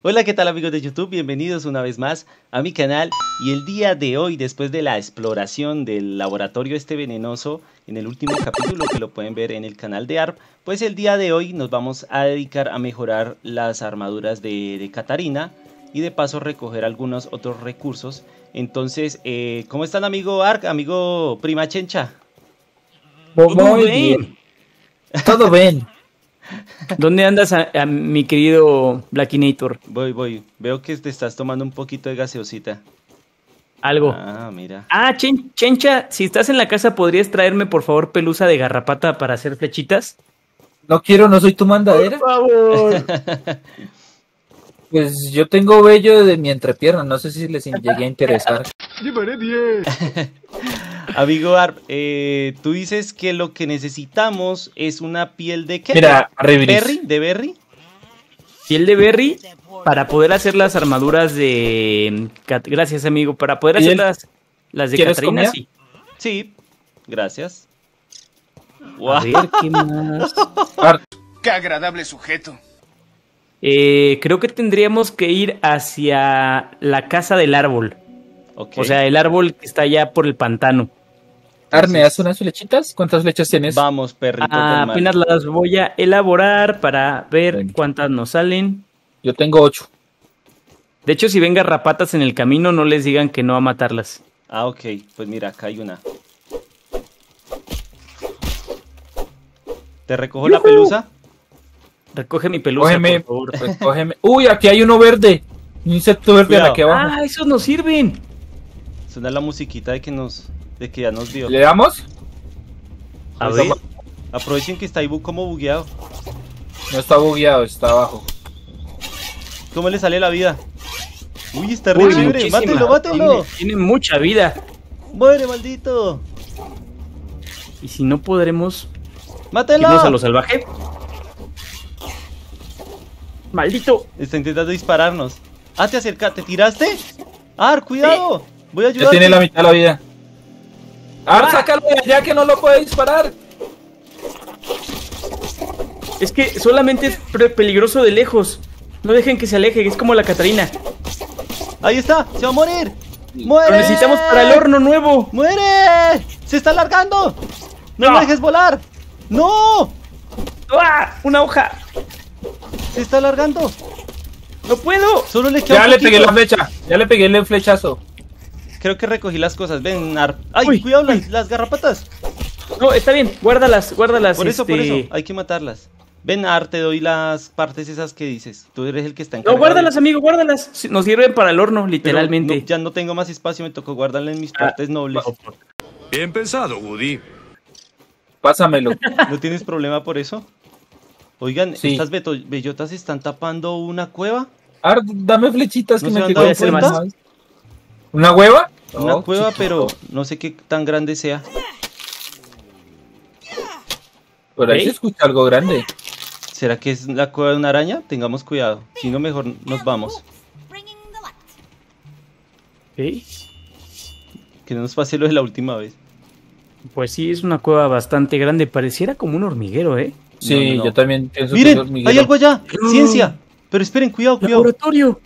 Hola, ¿qué tal amigos de YouTube? Bienvenidos una vez más a mi canal y el día de hoy, después de la exploración del laboratorio este venenoso en el último capítulo que lo pueden ver en el canal de ARP, pues el día de hoy nos vamos a dedicar a mejorar las armaduras de, de Catarina y de paso recoger algunos otros recursos. Entonces, eh, ¿cómo están amigo ARC, amigo Prima Chencha? Muy bien. Todo bien. ¿Dónde andas, a, a mi querido Blackinator? Voy, voy. Veo que te estás tomando un poquito de gaseosita. Algo. Ah, mira. Ah, Chen- Chencha, si estás en la casa, ¿podrías traerme, por favor, pelusa de garrapata para hacer flechitas? No quiero, no soy tu mandadera. favor. Pues yo tengo vello de mi entrepierna, no sé si les llegué a interesar. Amigo Arp, eh, tú dices que lo que necesitamos es una piel de qué? Mira, ¿De Riveris. berry, de berry. Piel de berry para poder hacer las armaduras de... Cat- Gracias, amigo. Para poder hacer las, las de ¿Quieres Catarina, comida? sí. Sí, gracias. A ver, ¿qué más? ¡Qué agradable sujeto! Eh, creo que tendríamos que ir hacia la casa del árbol. O sea, el árbol que está allá por el pantano. Ar, ¿me das unas flechitas? ¿Cuántas flechas tienes? vamos, perrito. Ah, apenas las voy a elaborar para ver cuántas nos salen. Yo tengo ocho. De hecho, si ven garrapatas en el camino, no les digan que no a matarlas. Ah, ok. Pues mira, acá hay una. ¿Te recojo la pelusa? Recoge mi pelusa, Cógeme, por favor. pues, cógeme. Uy, aquí hay uno verde. Un insecto verde Cuidado. aquí abajo. Ah, esos nos sirven. Suena la musiquita de que nos, de que ya nos dio. ¿Le damos? A ver. Aprovechen que está ahí como bugueado. No está bugueado, está abajo. ¿Cómo le sale la vida? Uy, está re Uy, chévere. Mátelo, mátelo. Tiene, tiene mucha vida. Muere, maldito. Y si no podremos Mátelo. irnos a lo salvaje. Maldito. Está intentando dispararnos. Ah, te acerca, ¿te tiraste? Ar, cuidado. Voy a Ya ayudar. tiene la mitad de la vida. Ah. sácalo de allá que no lo puede disparar. Es que solamente es peligroso de lejos. No dejen que se aleje, es como la Catarina. Ahí está, se va a morir. Lo ¡Muere! necesitamos para el horno nuevo. ¡Muere! ¡Se está alargando! ¡No, No. lo dejes volar! ¡No! ¡Ah! ¡Una hoja! ¡Se está alargando! ¡No puedo! Solo le queda Ya un le poquito. pegué la flecha. Ya le pegué el flechazo. Creo que recogí las cosas. Ven, Ar. ¡Ay, Uy, cuidado uy. las, las garrapatas! No, está bien, guárdalas, guárdalas. Por eso, por este- eso, hay que matarlas. Ven, Ar, te doy las partes esas que dices. Tú eres el que está No, encargado. guárdalas, amigo, guárdalas. Nos sirven para el horno, literalmente. no, ya no tengo más espacio, me tocó guardarla en mis Ah, partes nobles. Bien pensado, Woody. Pásamelo. ¿No tienes problema por eso? Oigan, Sí. ¿estas bellotas están tapando una cueva? Ar, dame flechitas que ¿No me sin cuenta? más. ¿Una hueva? Una Oh, cueva, pero no sé qué tan grande sea. Por ahí se escucha algo grande. ¿Será que es la cueva de una araña? Tengamos cuidado. Si no, mejor nos vamos. Ok. Que no nos pase lo de la última vez. Pues sí, es una cueva bastante grande. Pareciera como un hormiguero, ¿eh? Sí, No, no, no. yo también pienso que es ¡Miren! hormiguero. ¡Hay algo allá! ¡Ciencia! Pero esperen, cuidado, cuidado. ¡Laboratorio!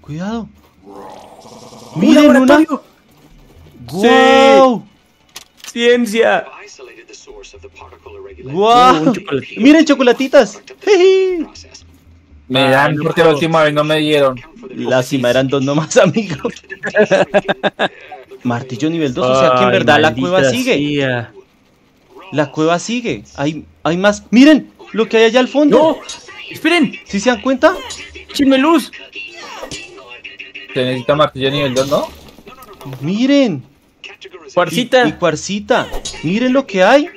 Cuidado. ¡Un ¡Miren una! ¡Guau! ¡Ciencia! Chocolatito. ¡Miren, chocolatitas! ¡Jeje! Me Ay, dan porque la última vez no me dieron. Lástima, eran dos nomás, amigos. Martillo nivel 2, o sea que en verdad la cueva sigue. La cueva sigue. Hay, hay más. ¡Miren! Lo que hay allá al fondo. ¡No! ¡Esperen! ¿Sí se dan cuenta? ¡Échenme luz! Se necesita martillo nivel 2, ¿no? Miren. ¡Cuarcita! Y, y cuarcita. Miren lo que hay.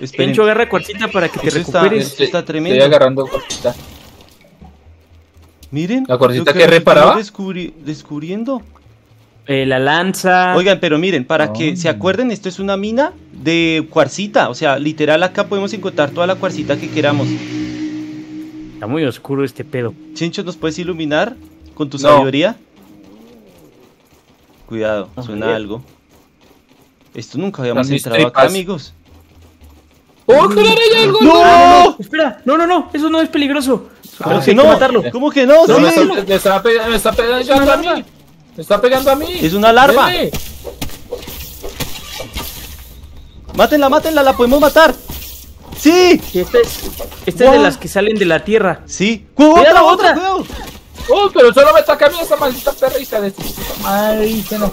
Esperen. Agarra cuarcita para que te Eso está- recuperes. Esto está tremendo. Estoy agarrando cosita. Miren. ¿La cuarcita que reparaba? descubri- descubriendo. Eh, la lanza. Oigan, pero miren, para que se acuerden, esto es una mina de cuarcita. O sea, literal acá podemos encontrar toda la cuarcita que queramos. Está muy oscuro este pedo. Chincho, ¿nos puedes iluminar con tu No. sabiduría? Cuidado, A suena algo. Esto nunca habíamos entrado acá, amigos. ¡Oh, claro, hay algo! ¡No! Espera, no, no, no, eso no es peligroso. Pero que sí, hay no? que matarlo. ¿Cómo que no? No, me, está, me está pegando, me está pegando a mí. Me está pegando a mí. Es una larva. Dele. Mátenla, mátenla, la podemos matar. Sí. Esta es, esta es de las que salen de la tierra. Sí. Otra, Cuidado, otra, otra. Oh, pero solo me ataca a mí esa maldita perrita de Maldita no.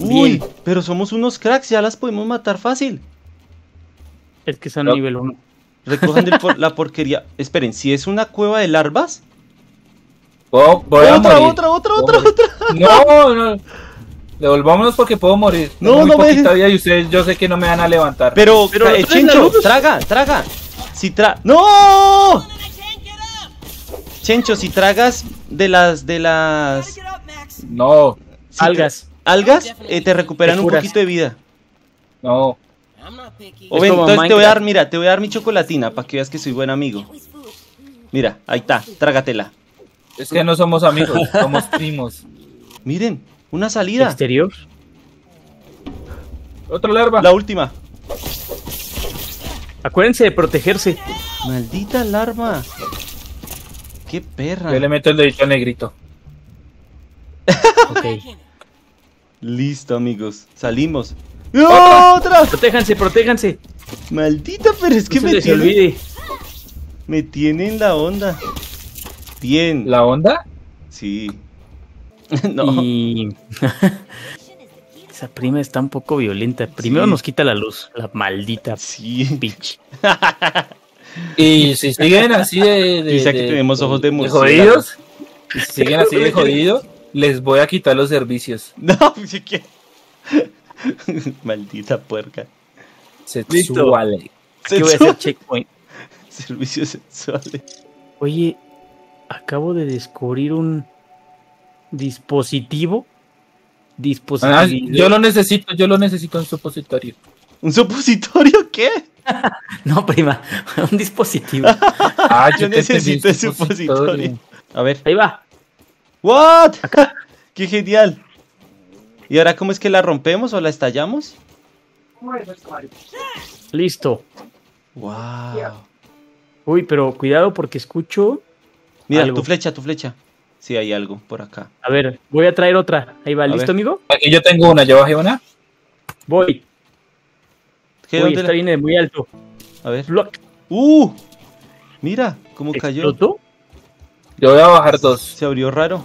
Uy, pero somos unos cracks, ya las podemos matar fácil. Es que son No. nivel 1. Recojan por- la porquería. Esperen, si es una cueva de larvas. Oh, voy a Otra, morir. otra, otra, otra, otra. No, no. Devolvámonos porque puedo morir. No, Tengo muy no me poquita dejes. vida y ustedes yo sé que no me van a levantar. Pero, Pero eh, ¿no traes la Chencho, luz? traga, traga. Si tra. ¡No! Chencho, si tragas de las de las No, si Algas. algas, eh, te recuperan Te un poquito de vida. no. O ven, entonces te voy a dar, mira, te voy a dar mi chocolatina para que veas que soy buen amigo. Mira, ahí está, trágatela. Es que no somos amigos, somos primos. Miren, una salida. Exterior. Otra larva. La última. Acuérdense de protegerse. Maldita larva. Qué perra. Yo le meto el dedito al negrito. Ok. Listo, amigos. Salimos. ¡Otra! Protéjanse, protéjanse. Maldita, pero es que No se me les tiene, olvide. me tiene en la onda. Bien. ¿La onda? Sí. no. Y. Esa prima está un poco violenta. Primero Sí. nos quita la luz. La maldita Sí. bitch. Y si siguen así de. de Dice que de- tenemos ojos de murciélago. jodidos. si siguen así de jodidos, les voy a quitar los servicios No, sí que. Maldita puerca. sexuales. Aquí voy a hacer checkpoint. Servicios sexuales. Oye, acabo de descubrir un dispositivo. Dispositivo. Ah, yo lo necesito, yo lo necesito en supositorio. ¿Un supositorio qué? No, prima, un dispositivo. Ah, Yo necesito el supositorio. A ver. Ahí va. ¿What? ¡Qué genial! ¿Y ahora cómo es que la rompemos o la estallamos? Listo. ¡Wow! Uy, pero cuidado porque escucho. Mira, Algo. tu flecha, tu flecha. Sí, hay algo por acá. A ver, voy a traer otra. Ahí va, ¿listo, ver. amigo? Aquí yo tengo una, yo bajé una. Voy. ¿Qué, Uy, está la- viene muy alto. A ver. Block. ¡Uh! Mira, cómo cayó. ¿Explotó? Yo voy a bajar dos. Se abrió raro.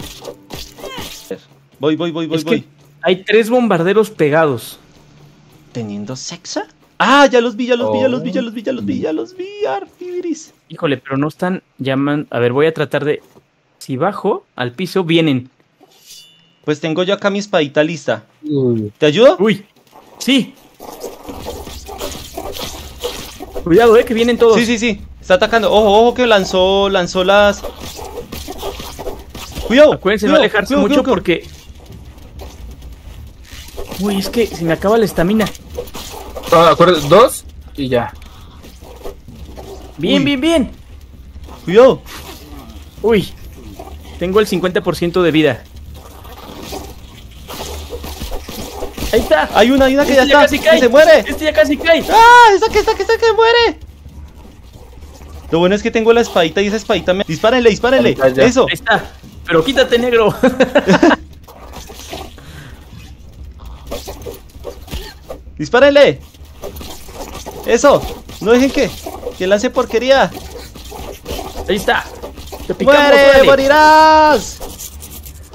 Voy, voy, voy, voy, Es voy. que hay tres bombarderos pegados. ¿Teniendo sexo? Ah, ya los vi, ya los vi, ya los vi, Oh. ya los vi, ya los vi, ya los vi, Arfibiris. Híjole, pero no están llamando. A ver, voy a tratar de. Si bajo al piso, vienen. Pues tengo yo acá mi espadita lista. Uy. ¿Te ayudo? Uy, sí. Cuidado, eh, que vienen todos. Sí, sí, sí. Está atacando. Ojo, ojo que lanzó, lanzó las. Cuidado. Acuérdense de no alejarse cuidado, mucho cuidado. porque. Uy, es que se me acaba la estamina. Ah, acuerdo, dos y ya. Bien, Uy. bien, bien. Cuidado. Uy, tengo el 50% de vida. Ahí está. Hay una, hay una que ya Este está. casi Que se muere. Este ya casi cae. ¡Ah! ¡Esa que está, que está, que muere! Lo bueno es que tengo la espadita y esa espadita me. Dispárenle, dispárenle. Ahí está. Eso. Ahí está. Pero quítate, negro. Dispárenle. Eso. No dejen que. Que lance porquería. Ahí está. Te picamos, ¡Muere! ¡Morirás!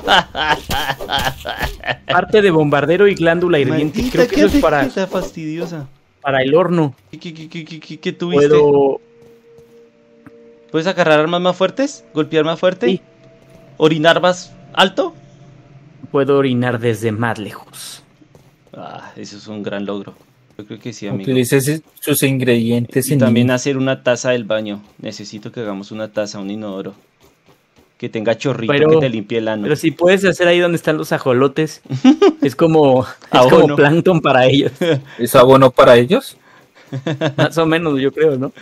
Parte de bombardero y glándula hirviente. Maldita, Creo que eso es para, fastidiosa. para el horno. ¿Qué, qué, qué, qué, qué, qué- qué tuviste? Puedo. ¿Puedes agarrar armas más fuertes? ¿Golpear más fuerte? Sí. ¿Orinar más alto? Puedo orinar desde más lejos. Ah, eso es un gran logro. Yo creo que sí, amigo. Utilice ese- sus ingredientes Y en también mí. hacer una taza del baño. Necesito que hagamos una taza, un inodoro. Que tenga chorrito, Pero- que te limpie el ano. Pero si puedes hacer ahí donde están los ajolotes, es como, es Abono. como plancton para ellos. ¿Es abono para ellos? Más o menos, yo creo, ¿no?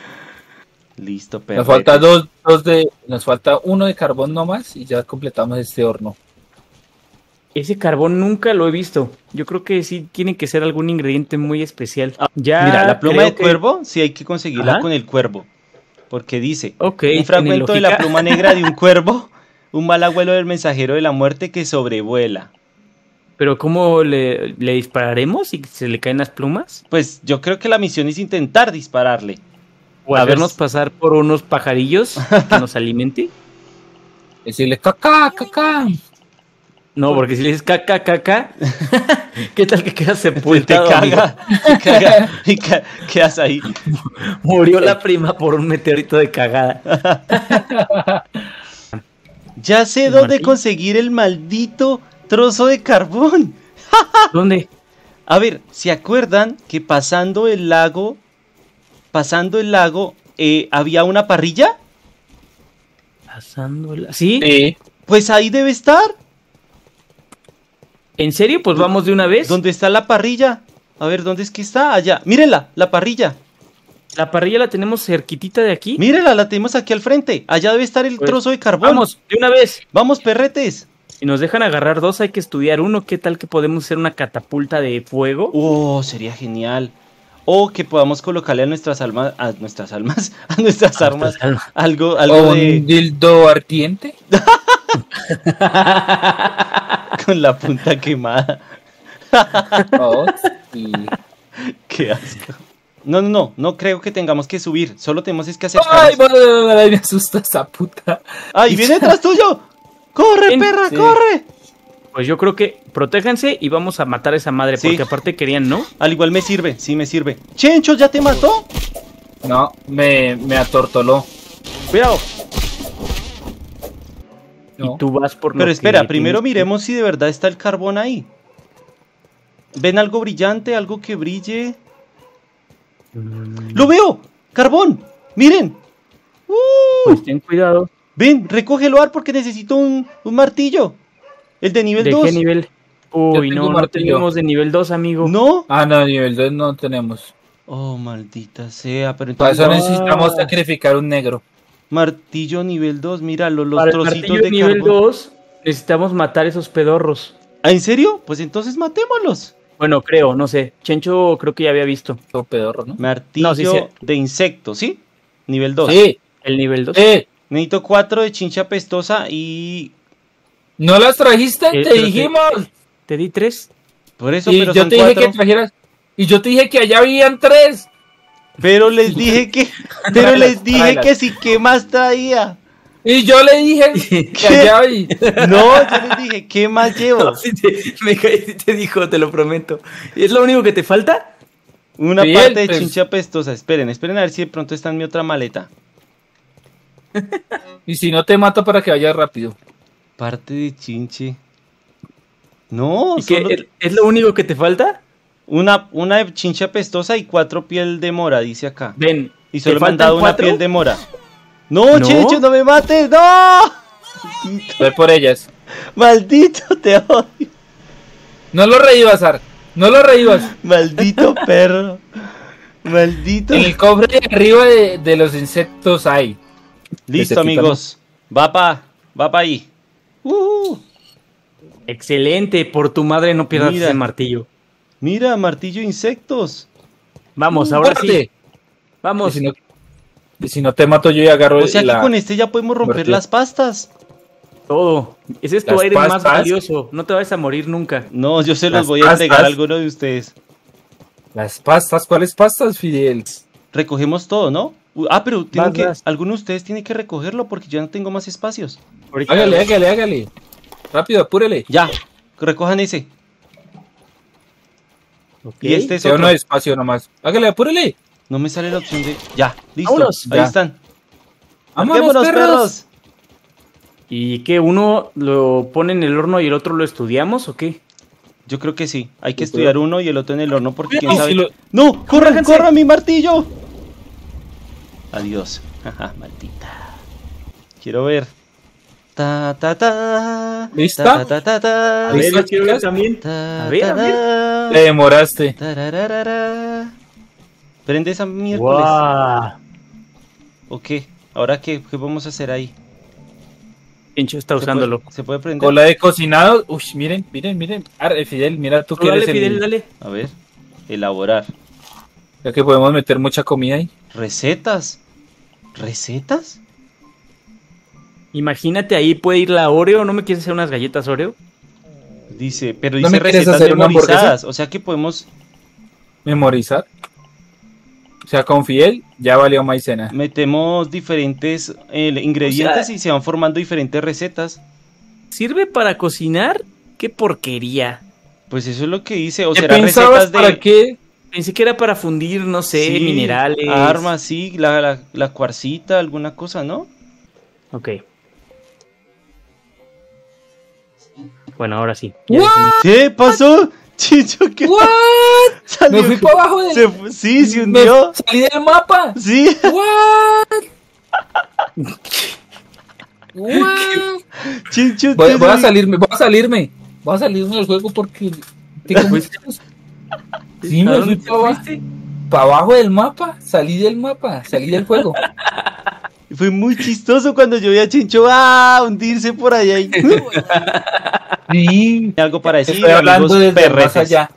Listo, pero. Nos falta dos, dos de, nos falta uno de carbón nomás y ya completamos este horno. Ese carbón nunca lo he visto. Yo creo que sí tiene que ser algún ingrediente muy especial. Ya Mira, la pluma de que- cuervo, sí hay que conseguirla Ajá. con el cuervo. Porque dice, un fragmento de la pluma negra de un cuervo, un mal abuelo del mensajero de la muerte que sobrevuela. Pero ¿cómo le, le dispararemos si se le caen las plumas? Pues yo creo que la misión es intentar dispararle. ¿O A ver hacernos si- pasar por unos pajarillos que nos alimente? Decirle caca, caca. No, porque si le dices caca, caca, ¿qué tal que quedas Te, te sepultado? amigo? caga, te caga y ca- quedas ahí. Murió la prima por un meteorito de cagada. Ya sé ¿El dónde conseguir el maldito trozo de carbón. ¿Dónde? A ver, ¿se acuerdan que pasando el lago, pasando el lago, eh, había una parrilla? Pasando la... ¿Sí? Sí. Pues ahí debe estar. ¿En serio? Pues vamos de una vez. ¿Dónde está la parrilla? A ver, ¿dónde es que está? Allá. Mírenla, la parrilla. La parrilla la tenemos cerquitita de aquí. Mírenla, la tenemos aquí al frente. Allá debe estar el Pues, trozo de carbón. Vamos, de una vez. Vamos, perretes. Si nos dejan agarrar dos, hay que estudiar uno. ¿Qué tal que podemos hacer una catapulta de fuego? Oh, sería genial. O que podamos colocarle a nuestras almas, a nuestras almas, a nuestras armas, algo, algo O de un dildo ardiente. con la punta quemada. Oh, sí. Qué asco. No, no, no, no creo que tengamos que subir. Solo tenemos es que acercarnos. Ay, me asusta esa puta. ¡Ay, viene detrás tuyo! ¡Corre, Ven, perra, sí. corre! Pues yo creo que protéjanse y vamos a matar a esa madre. Sí. Porque aparte querían, ¿no? Al igual me sirve, sí me sirve. ¡Chencho, ya te mató! No, me, me atortoló. Cuidado. No. Y tú vas por lo Pero que espera, primero que- miremos si de verdad está el carbón ahí. ¿Ven algo brillante, algo que brille? Mm, ¡Lo veo! ¡Carbón! ¡Miren! ¡Uh! Pues ten cuidado. Ven, recógelo, Ar, porque necesito un, un martillo. El de nivel ¿De 2. qué nivel? Uy, no, no tenemos de nivel 2, amigo. ¿No? Ah, no, nivel 2 no tenemos. Oh, maldita sea, pero Para entonces... eso necesitamos sacrificar un negro. Martillo nivel 2, míralo, los Para el trocitos martillo de nivel carbón. 2 necesitamos matar esos pedorros. ¿Ah, en serio? Pues entonces matémoslos. Bueno, creo, no sé. Chencho creo que ya había visto Todo pedorro, ¿no? Martillo No, sí, sí. de insecto, ¿sí? Nivel 2. Sí, el nivel 2. sí. Necesito 4 de chincha pestosa y... ¿No las trajiste? Eh, te dijimos. Te di 3. Por eso, Y pero yo son te dije cuatro. que trajeras. Y yo te dije que allá habían tres. Pero les dije que... Pero les dije que sí, ¿qué más traía? Y yo le dije que. No, yo les dije, ¿qué más llevo? Te, me caí, sí te dijo, te lo prometo. ¿Y es lo único que te falta? Una Sí, parte de pues. chincha pestosa. Esperen, esperen a ver si de pronto está en mi otra maleta. Y si no te mato para que vayas rápido. Parte de chinche. No, ¿Y qué, solo- es, es lo único que te falta? Una, una de chincha pestosa y cuatro piel de mora, dice acá. Ven. Y ¿te solo me han dado una piel de mora. No, ¿No? Checho, no me mates, no. Ve por ellas. Maldito, te odio. No lo reíbas, Ar. No lo reíbas. Maldito perro. Maldito. En el cofre de arriba de, de los insectos hay. Listo, amigos. Va pa, va pa ahí. Uh, Excelente, por tu madre no pierdas Mira. ese martillo. Mira, martillo de insectos. Vamos, ahora sí. Vamos. si, no, y si no te mato yo y agarro O sea que con este ya podemos romper Martillo. las pastas. Todo. Ese es tu Las aire más valioso. No te vas a morir nunca. No, yo se los Las voy a entregar a alguno de ustedes. Las pastas. ¿Cuáles pastas, Fidel? Recogemos todo, ¿no? Ah, pero tienen que, alguno de ustedes tiene que recogerlo porque ya no tengo más espacios. Ahorita- Hágale, hágale, hágale. Rápido, apúrele. Ya, recojan ese. Y este es otro. uno de espacio nomás. Hágale, apúrele. No me sale la opción de. Ya, listo. Vámonos. Ahí Ya. están. ¡Vámonos, perros! ¿Y qué? ¿Uno lo pone en el horno y el otro lo estudiamos o qué? Yo creo que sí. Hay que Sí, estudiar uno y el otro en el horno porque quién Y sabe. si lo- ¡No! ¡Corran, Córranse. corran mi martillo! Adiós. Jaja, maldita. Quiero ver. Ta ta ta. ¿Lista? Ta ta ta ta. A ver, ¿Listo, yo quiero ver también. Ta, A ver, a ver. ta, Te demoraste. Prende esa miércoles. ¡Guau! Ok. ¿Ahora qué? ¿Qué vamos a hacer ahí? Chencho está ¿Se puede- usándolo. ¿Se puede prender? Cola de cocinado. Uy, miren, miren, miren. Ar, eh, Fidel, mira tú que Dale, eres el... Fidel, dale. A ver. Elaborar. Ya que podemos meter mucha comida ahí. Recetas. ¿Recetas? Imagínate, ahí puede ir la Oreo. ¿No me quieres hacer unas galletas Oreo? Dice, pero ¿No dice recetas hacer una hamburguesa? memorizadas. O sea que podemos Memorizar. O sea, con fiel ya valió maicena. metemos diferentes eh, ingredientes O sea- y se van formando diferentes recetas. ¿Sirve para cocinar? ¡Qué porquería! Pues eso es lo que dice. O ¿Qué será pensabas recetas de para qué? Pensé que era para fundir, no sé, sí, minerales. armas, sí, la, la, la cuarcita, alguna cosa, ¿no? Ok. Bueno, ahora sí. ¿Qué pasó? Chicho, ¿qué ¿What? salió? Me fui para abajo del... Se sí, se me hundió. salí del mapa. Sí. What? What? Chincho, Voy, te- voy a salirme, voy a salirme. Voy a salirme del juego porque tengo muchos- Sí, ¿A me fui para abajo, para abajo del mapa. Salí del mapa, salí del juego. Fue muy chistoso cuando yo vi a Chincho ah, hundirse por allá. y- Sí. Algo para decir, Estoy hablando amigos desde el más allá.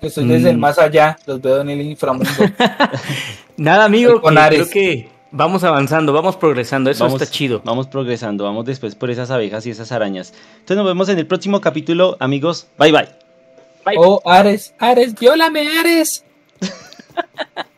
Estoy desde el Mm. más allá. Los veo en el inframundo. Nada, amigo, Con que Ares. creo que vamos avanzando, vamos progresando. Eso Vamos, está chido. Vamos progresando, vamos después por esas abejas y esas arañas. Entonces nos vemos en el próximo capítulo, amigos. Bye bye. Bye. Oh, Ares, Ares, viólame, Ares.